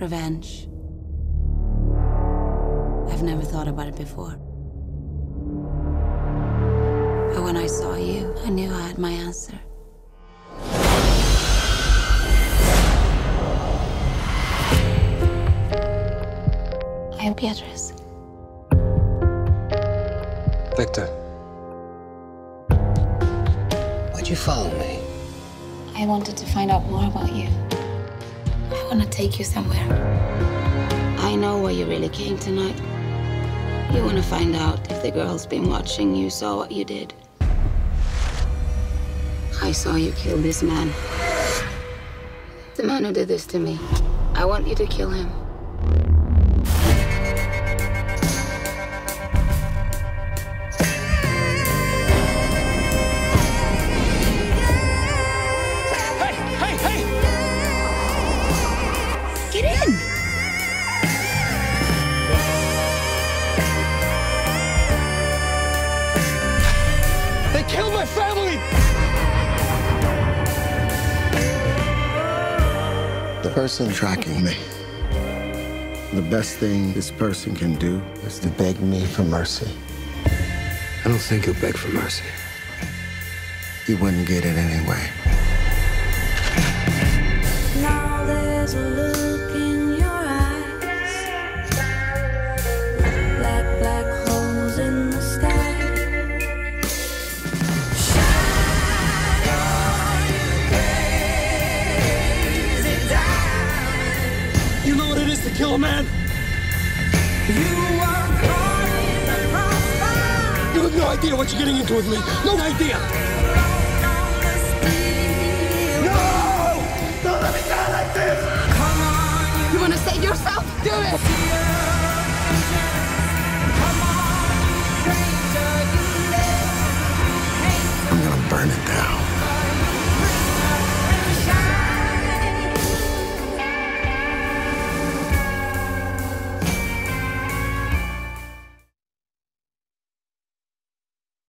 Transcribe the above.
Revenge. I've never thought about it before. But when I saw you, I knew I had my answer. I am Beatrice. Victor. Why'd you follow me? I wanted to find out more about you. I want to take you somewhere. I know why you really came tonight. You want to find out if the girl's been watching you saw what you did. I saw you kill this man. The man who did this to me. I want you to kill him. Killed my family! The person tracking me. The best thing this person can do is to beg me for mercy. I don't think you'll beg for mercy. He wouldn't get it anyway. Now there's a to kill a man. You, you have no idea what you're getting into with me. No idea. No! Don't let me die like this! You want to save yourself? Do it! burn it down.